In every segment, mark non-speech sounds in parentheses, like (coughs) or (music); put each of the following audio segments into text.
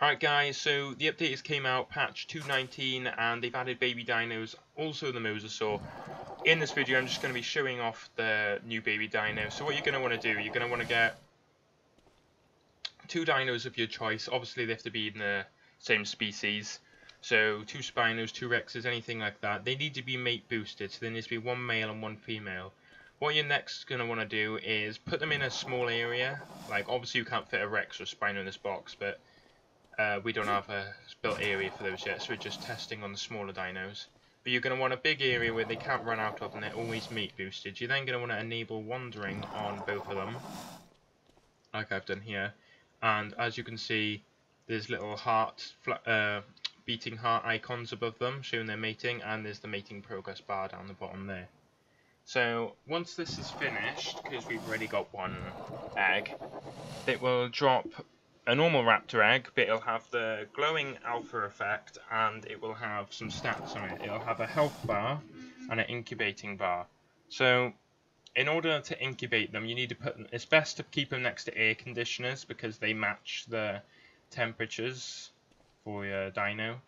Alright guys, so the updates came out, patch 219, and they've added baby dinos, also the Mosasaur. In this video I'm just going to be showing off the new baby dino. So what you're going to want to do, you're going to want to get two dinos of your choice. Obviously they have to be in the same species. So two Spinos, two Rexes, anything like that. They need to be mate boosted, so there needs to be one male and one female. What you're next going to want to do is put them in a small area. Like obviously you can't fit a Rex or a Spino in this box, but uh, we don't have a built area for those yet, so we're just testing on the smaller dinos. But you're going to want a big area where they can't run out of and they're always meat boosted. You're then going to want to enable wandering on both of them, like I've done here. And as you can see, there's little heart, uh, beating heart icons above them showing their mating, and there's the mating progress bar down the bottom there. So once this is finished, because we've already got one egg, it will drop a normal raptor egg, but it'll have the glowing alpha effect and it will have some stats on it. It'll have a health bar and an incubating bar. So in order to incubate them, you need to put them, it's best to keep them next to air conditioners because they match the temperatures for your dino.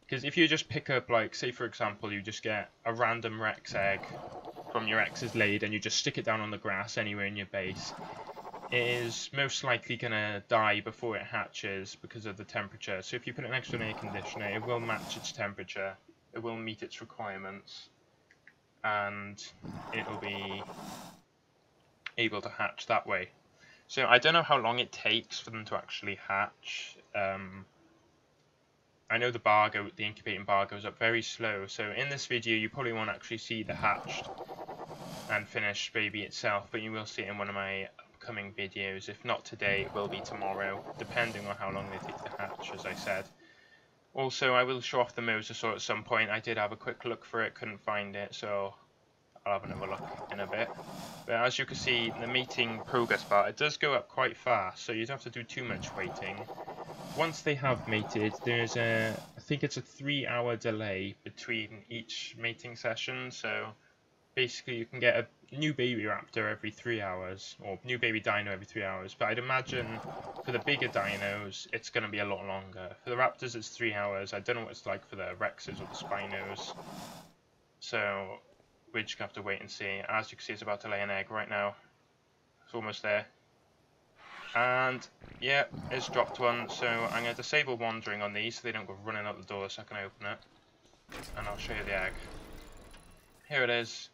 Because if you just pick up, like, say for example, you just get a random Rex egg from your X's laid and you just stick it down on the grass anywhere in your base, is most likely going to die before it hatches because of the temperature. So if you put it next to an air conditioner, it will match its temperature, it will meet its requirements, and it'll be able to hatch that way. So I don't know how long it takes for them to actually hatch. Um, I know the bar go, the incubating bar goes up very slow, so in this video you probably won't actually see the hatched and finished baby itself, but you will see it in one of my upcoming videos. If not today, it will be tomorrow, depending on how long they take to hatch, as I said. Also, I will show off the Mosasaur at some point. I did have a quick look for it, couldn't find it, so I'll have another look in a bit. But as you can see, the mating progress bar, it does go up quite fast, so you don't have to do too much waiting. Once they have mated, there's a, I think it's a three hour delay between each mating session, so basically you can get a new baby raptor every three hours, or new baby dino every three hours. But I'd imagine for the bigger dinos, it's going to be a lot longer. For the raptors, it's three hours. I don't know what it's like for the rexes or the spinos. So we're just going to have to wait and see. As you can see, it's about to lay an egg right now. It's almost there. And yeah, it's dropped one. So I'm going to disable wandering on these so they don't go running out the door so I can open it. And I'll show you the egg. Here it is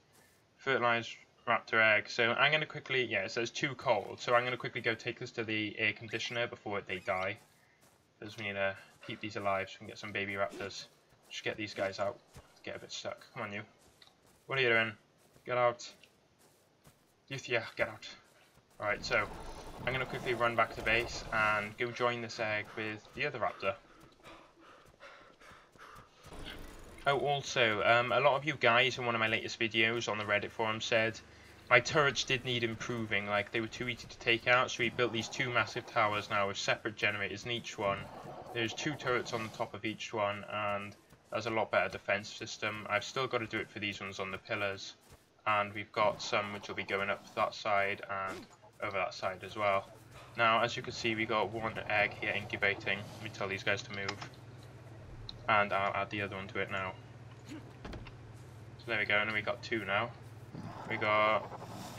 fertilized raptor egg. So I'm going to quickly, yeah, it says too cold. So I'm going to quickly go take this to the air conditioner before they die. Because we need to keep these alive so we can get some baby raptors. Just get these guys out. Get a bit stuck. Come on, you. What are you doing? Get out. Youth, yeah, get out. Alright, so I'm going to quickly run back to base and go join this egg with the other raptor. Oh, also, um, a lot of you guys in one of my latest videos on the Reddit forum said my turrets did need improving, like they were too easy to take out, so we built these two massive towers now with separate generators in each one. There's two turrets on the top of each one, and there's a lot better defense system. I've still got to do it for these ones on the pillars, and we've got some which will be going up that side and over that side as well. Now, as you can see, we got one egg here incubating. Let me tell these guys to move and I'll add the other one to it now. So there we go, and we got two now. We got,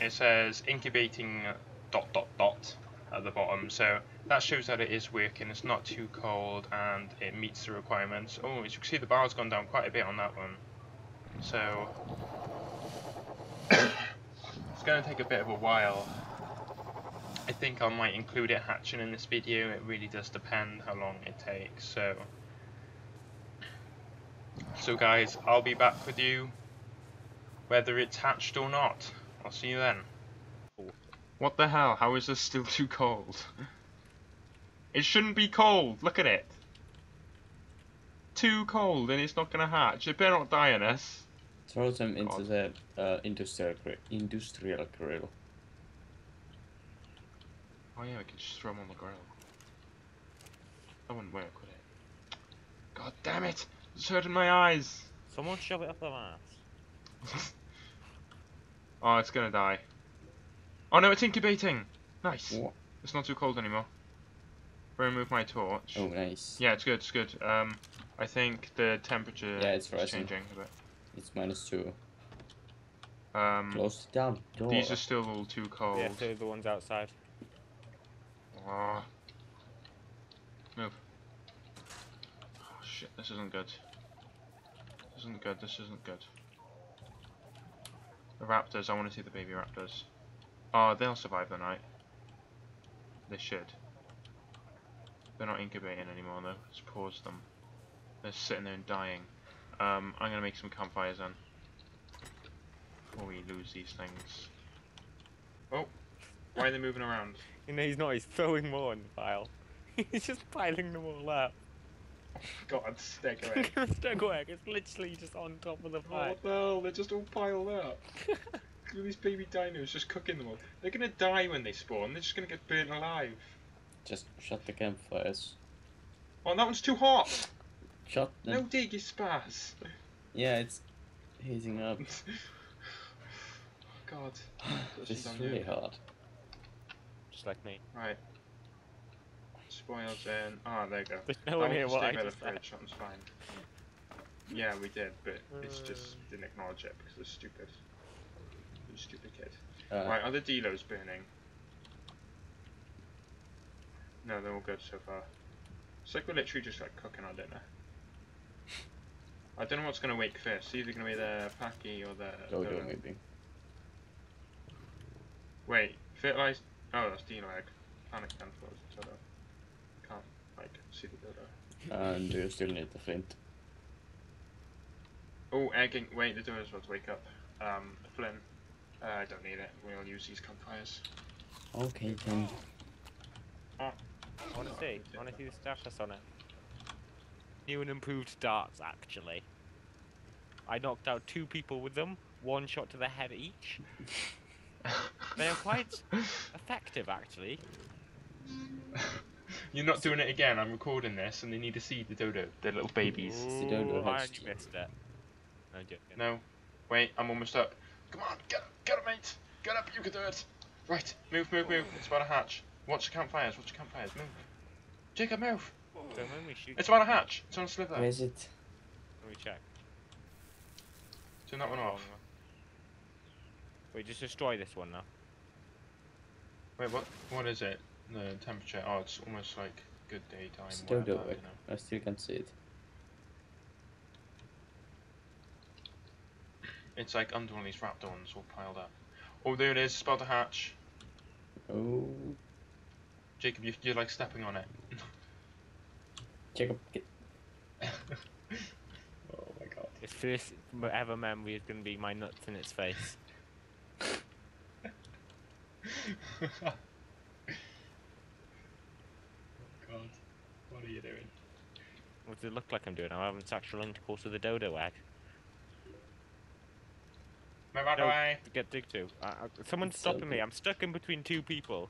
it says incubating dot dot dot at the bottom, so that shows that it is working, it's not too cold and it meets the requirements. Oh, as you can see the bar's gone down quite a bit on that one. So, (coughs) it's going to take a bit of a while. I think I might include it hatching in this video, it really does depend how long it takes, so... So guys, I'll be back with you whether it's hatched or not. I'll see you then. What the hell? How is this still too cold? It shouldn't be cold. Look at it. Too cold and it's not going to hatch. It better not die in this. Throw them into the uh, industrial, industrial grill. Oh yeah, we can just throw them on the grill. That wouldn't work, would it? God damn it! It's hurting my eyes. Someone shove it up their ass. (laughs) oh, it's gonna die. Oh no, it's incubating. Nice. What? It's not too cold anymore. remove my torch. Oh, nice. Yeah, it's good. It's good. Um, I think the temperature Yeah, it's is rising. changing a bit. It's minus two. Um, Close the damn door. these are still a little too cold. Yeah, so the ones outside. Ah. Move. Shit, this isn't good. This isn't good, this isn't good. The raptors, I want to see the baby raptors. Oh, they'll survive the night. They should. They're not incubating anymore though, let's pause them. They're sitting there and dying. Um, I'm gonna make some campfires then. Before we lose these things. Oh! Why are they moving around? (laughs) You know, he's not, he's throwing more in the pile. (laughs) he's just piling them all up. (laughs) God, stick Look at the stegweg, it's literally just on top of the Oh, pile. what the hell? They're just all piled up. (laughs) Look at these baby dinos just cooking them all. They're gonna die when they spawn. They're just gonna get burnt alive. Just shut the campfires. Oh, that one's too hot. Shut them. No dig, you spaz. Yeah, it's heating up. (laughs) God. (sighs) this is on really you. hard. Just like me. Right. Spoils in. Ah, there you go. There's That no one one here can what stay I by the just said. fridge. That one's fine. Yeah, we did, but it's just didn't acknowledge it because they're stupid. You stupid kid. Uh, Right, are the delos burning? No, they're all good so far. It's like we're literally just like cooking our dinner. I don't know what's gonna wake first. It's either gonna be the Pachy or the. Dodo Dodo. maybe. Wait, fertilized. Oh, that's Dino egg. Panic can flows the Dodo. Can't like see the Dodo. And do you still need the flint? Oh, egging. Wait, the Dodo's about to wake up. Um, Flynn. Uh, I don't need it. We'll use these campfires. Okay then. I wanna see. I wanna see the status on it. New and improved darts, actually. I knocked out two people with them, one shot to the head each. (laughs) They are quite effective, actually. (laughs) You're not doing it again. I'm recording this, and they need to see the Dodo, the little babies. the dodo Ooh, I hatched. only missed it. No. No. Wait, I'm almost up. Come on, get up, get up, mate. Get up, you can do it. Right, move, move, move. It's about to hatch. Watch the campfires, watch the campfires, move. Jacob, move. Don't let me shoot. It's about to hatch. It's on a sliver. Where is it? Let me check. Turn that one off. Wait, just destroy this one now. Wait, what? What is it? The temperature? Oh, it's almost like good daytime. It's whatever, dodo you egg. know. I still can't see it. It's like under one of these raptor ones all piled up. Oh, there it is. It's about to hatch. Oh, Jacob, you, you're like stepping on it. (laughs) Jacob, get. (laughs) oh my god. Its first ever memory is going to be my nuts in its face. (laughs) god. What are you doing? What does it look like I'm doing? I'm having sexual intercourse with a dodo egg. Move out of the way. Get dig to. Uh, uh, someone's It's so stopping me. I'm stuck in between two people.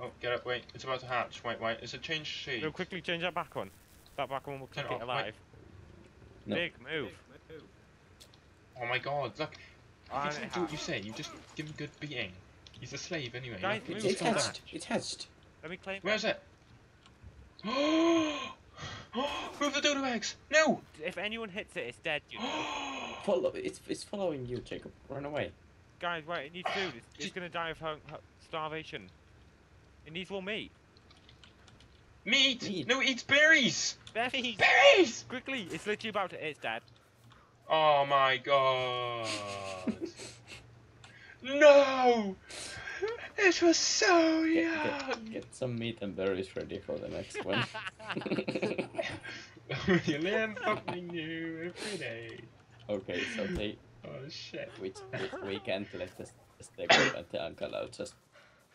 Oh, get up. Wait, it's about to hatch. Wait, wait. Is it changed shade? No, quickly change that back one. That back one will keep it it alive. No. Big move. Oh my god, look. You it don't do what you say, you just give him a good beating. He's a slave anyway. Guys, Look, move it's It come hatched. back. It hatched. Let me claim Where's it? Move the dodo eggs! No! If anyone hits it, it's dead, you (gasps) know. Follow. It's it's following you, Jacob. Run away. Guys, wait, it needs food. It's, it's going to die of hung- hu- starvation. It needs more meat. Meat! Meat. No, it eats berries! Berries! Berries! Quickly! It's literally about to. It's dead. Oh my god. (laughs) no! It was so Get, young! get, get some meat and berries ready for the next one. (laughs) (laughs) you learn something new every day. okay, so they Oh shit. we, we, we can't let the the steak and the uncle out. Just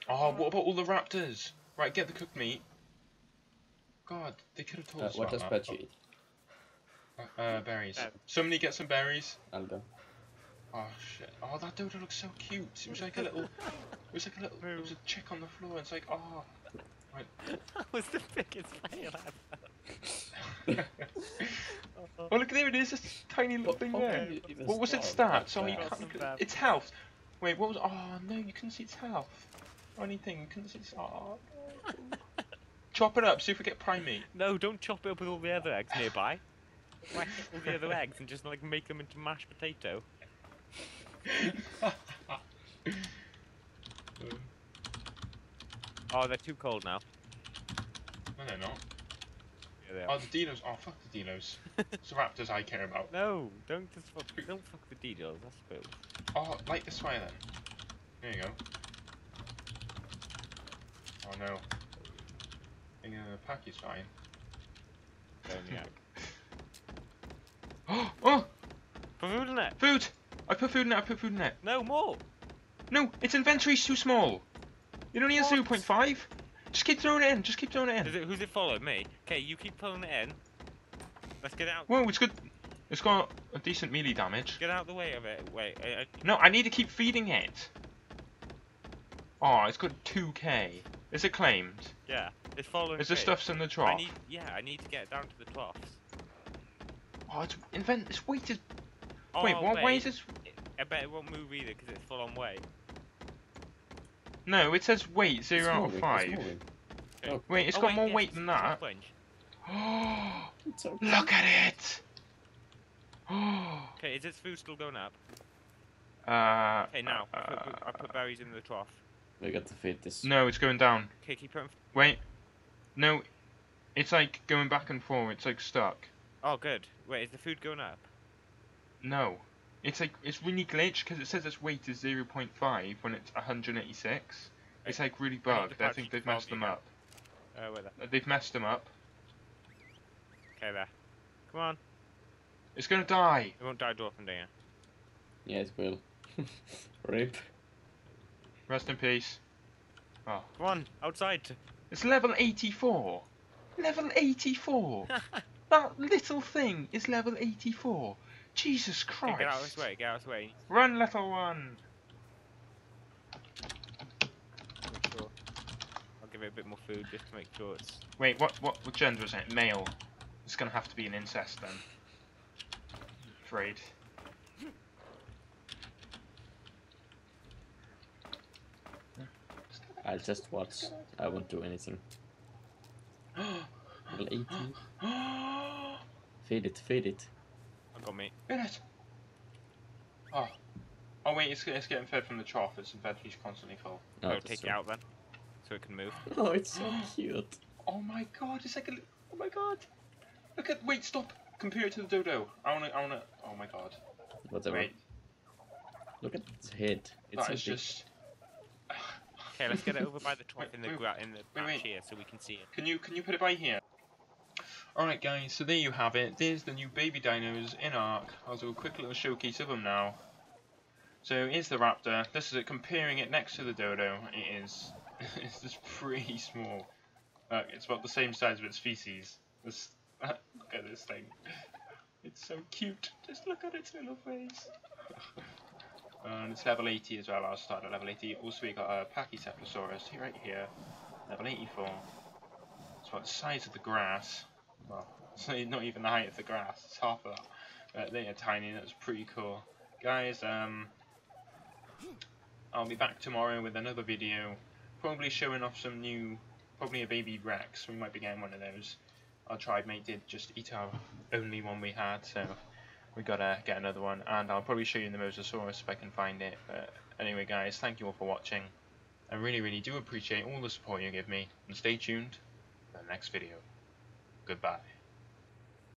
Oh, what about all the raptors? Right, get the cooked meat. God, they could have told uh, us what does about Pachy eat? that. Uh, berries. Uh, Somebody get some berries. I'll go. Oh shit. Oh, that dodo looks so cute. It was like a little. It was like a little. It was a chick on the floor. And it's like, oh. that (laughs) was the biggest fail ever. (laughs) oh look, there it is. This tiny little thing how there. can you even What was its stats? Oh, you can't. Some its health. Wait, what was? Oh no, you couldn't see its health. Or anything. You couldn't see its. Oh. no. Chop it up, see if we get primate. No, don't chop it up with all the other eggs nearby. Whack all the other eggs and just like make them into mashed potato. (laughs) Oh, they're too cold now. no, they're not. Yeah, they Oh, the dinos. Oh, fuck the dinos. (laughs) it's the raptors I care about. No, don't just fuck, don't fuck the Dinos. I suppose. Oh, light this way then. There you go. Oh no. Thinking the pack is fine. (laughs) Yeah. (gasps) Oh, oh! Put food in it. Food! I put food in it, I put food in it. No more. No, its inventory's too small. It only has What? 0.5. Just keep throwing it in, just keep throwing it in. it, who's it following me? Okay, you keep pulling it in. Let's get out. Whoa, it's good. It's got a decent melee damage. Get out the way of it. Wait. I, I, No, I need to keep feeding it. Oh, it's got 2k. Is it claimed? yeah, it's following. Is the stuff's in the I trough? need. Yeah, I need to get it down to the troughs. Oh, it's invent. Its weight is. Oh, wait, what? Why wait. is this? I bet it won't move either because it's full on weight. No, it says weight It's zero out of five. It's moving. Wait, it's Oh, got wait, more yes, weight than that. Oh, (gasps) It's okay. look at it. (gasps) Okay, is its food still going up? Uh. Okay, now I put, uh, I put berries in the trough. We got to feed this. no, it's going down. Okay, keep putting. Wait. No, it's like going back and forth. It's like stuck. Oh, good. Wait, is the food going up? No. It's like it's really glitched because it says its weight is 0.5 when it's 186. It's like really I bugged. I think they've messed them up. Uh, where the? They've messed them up. Okay, there. Come on. It's gonna die. It won't die dwarf and dinger. Yeah, it will. (laughs) Rip. Rest in peace. Oh. Come on, outside. It's level 84. Level 84. (laughs) that little thing is level 84. Jesus Okay, Christ. get out of this way. Get out of this way. Run, little one. Make sure. I'll give it a bit more food just to make sure it's. Wait, what, what, what gender is it? Male. It's gonna have to be an incest then. I'm Afraid. I'll just watch. I won't do anything. (gasps) Level 18. (gasps) Feed it, feed it. I got me. In it. Oh. Oh wait, it's, it's getting fed from the trough. Its inventory's constantly full. Oh, Go take it out then, so it can move. (laughs) Oh, it's so (gasps) cute. Oh my god, it's like a. li- Oh my god. Look at. Wait, stop. Compare it to the dodo. I wanna. I wanna. Oh my god. Whatever. Wait, Look at its head. It's that so big. just. Okay, let's get it over by the (laughs) trough Wait, in the wait, gra- in the patch wait. here so we can see it. Can you can you put it by here? Alright guys, so there you have it. There's the new baby dinos in Ark. I'll do a quick little showcase of them now. So here's the Raptor. This is it comparing it next to the Dodo. It is (laughs) it's just pretty small. Uh, it's about the same size of its feces. This (laughs) look at this thing. It's so cute. Just look at its little face. and it's level 80 as well. I'll start at level 80. Also we got a Pachycephalosaurus right here. Level 84. It's about the size of the grass. Well, (laughs) it's not even the height of the grass. It's half of that. But they are tiny. That's pretty cool. Guys, um, I'll be back tomorrow with another video. Probably showing off some new, probably a baby Rex. We might be getting one of those. Our tribe mate did just eat our only one we had, so we gotta get another one. And I'll probably show you the Mosasaurus if I can find it. But anyway, guys, thank you all for watching. I really, really do appreciate all the support you give me. And stay tuned for the next video. Goodbye.